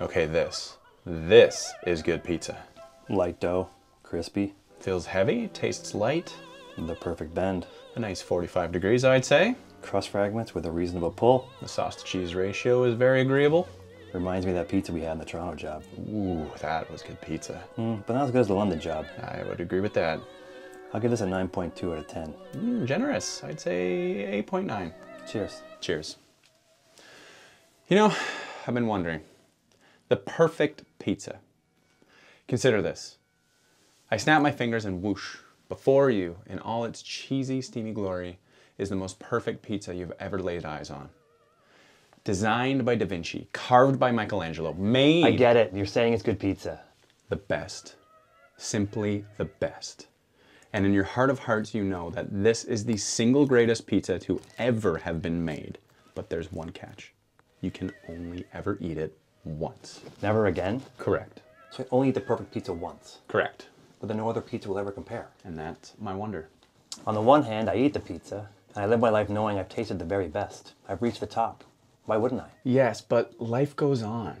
Okay, this. This is good pizza. Light dough, crispy, Feels heavy, tastes light. the perfect bend. A nice 45 degrees, I'd say. Crust fragments with a reasonable pull. The sauce to cheese ratio is very agreeable. Reminds me of that pizza we had in the Toronto job. Ooh, that was good pizza. Mm, but not as good as the London job. I would agree with that. I'll give this a 9.2 out of 10. Mm, generous. I'd say 8.9. Cheers. Cheers. You know, I've been wondering. The perfect pizza. Consider this. I snap my fingers and whoosh, before you, in all its cheesy, steamy glory, is the most perfect pizza you've ever laid eyes on. Designed by Da Vinci, carved by Michelangelo, made I get it. You're saying it's good pizza. the best. Simply the best. And in your heart of hearts, you know that this is the single greatest pizza to ever have been made. But there's one catch. You can only ever eat it once. Never again? Correct. So I only eat the perfect pizza once. Correct. But then no other pizza will ever compare. And that's my wonder. On the one hand, I eat the pizza, and I live my life knowing I've tasted the very best. I've reached the top. Why wouldn't I? Yes, but life goes on.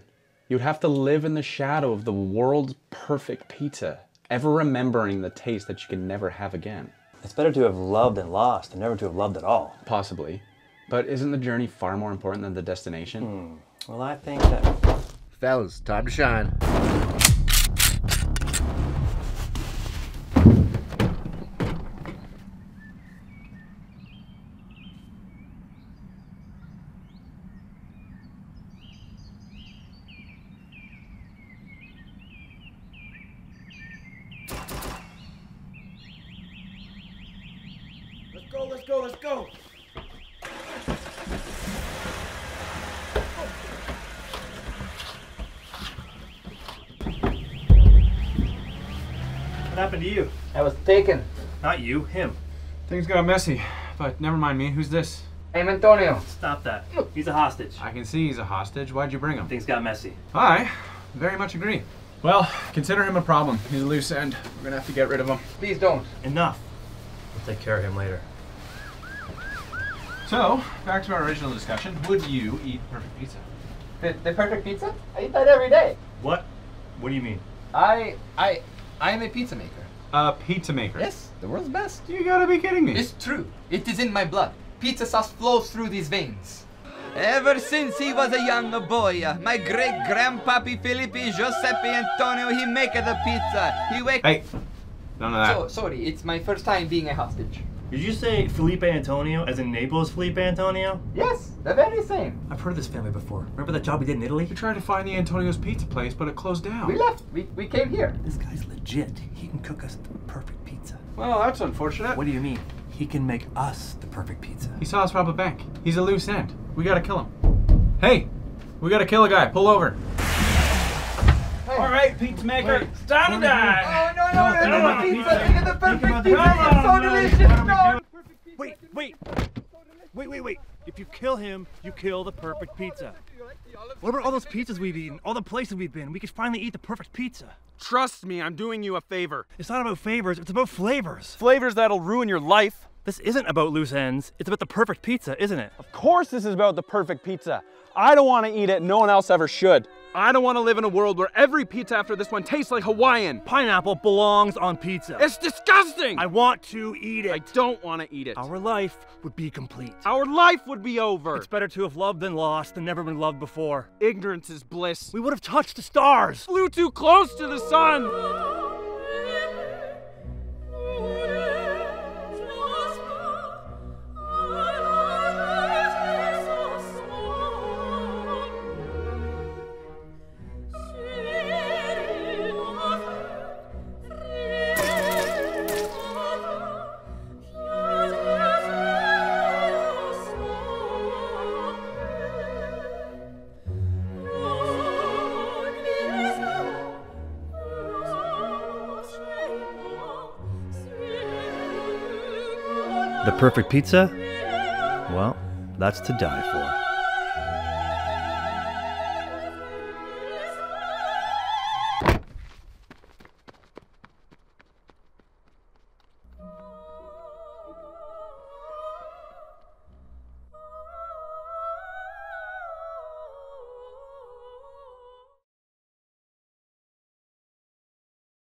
You'd have to live in the shadow of the world's perfect pizza, ever remembering the taste that you can never have again. It's better to have loved and lost than never to have loved at all. Possibly. But isn't the journey far more important than the destination? Hmm. Well, I think that. Fellas, time to shine. Let's go, let's go, let's go. Happened to you? I was taken. Not you, him. Things got messy, but never mind me. Who's this? I'm Antonio. Stop that. He's a hostage. I can see he's a hostage. Why'd you bring him? Things got messy. I very much agree. Well, consider him a problem. He's a loose end. We're gonna have to get rid of him. Please don't. Enough. We'll take care of him later. So, back to our original discussion. Would you eat perfect pizza? The, the perfect pizza? I eat that every day. What? What do you mean? I I I am a pizza maker. A pizza maker. Yes, the world's best. You gotta be kidding me. It's true. It is in my blood. Pizza sauce flows through these veins. Ever since he was a young boy, uh, my great grandpappy Filippi Giuseppe Antonio, he make the pizza. He wake. Hey, none of that. So sorry, it's my first time being a hostage. Did you say Felipe Antonio as in Naples Felipe Antonio? Yes, the very same. I've heard of this family before. Remember that job we did in Italy? we tried to find the Antonio's Pizza place, but it closed down. We left. We, we came here. This guy's legit. He can cook us the perfect pizza. Well, that's unfortunate. What do you mean? He can make us the perfect pizza. He saw us rob a bank. He's a loose end. We gotta kill him. Hey, we gotta kill a guy. Pull over. All right, pizza maker, it's time to die. Oh no no no no! no, no, no, pizza, no, think of the perfect pizza. no, It's so no, no, delicious. no, No. no, Wait, wait, wait, wait, wait. If you kill him, you kill the perfect pizza. What about all those pizzas we've eaten, all the places we've been? We could finally eat the perfect pizza. Trust me, I'm doing you a favor. It's not about favors, it's about flavors. Flavors that'll ruin your life. This isn't about loose ends, it's about the perfect pizza, isn't it? Of course, this is about the perfect pizza. I don't want to eat it, no one else ever should. I don't want to live in a world where every pizza after this one tastes like Hawaiian. Pineapple belongs on pizza. It's disgusting! I want to eat it. I don't want to eat it. Our life would be complete. Our life would be over. It's better to have loved than lost than never been loved before. Ignorance is bliss. We would have touched the stars. flew too close to the sun. The perfect pizza? Well, that's to die for.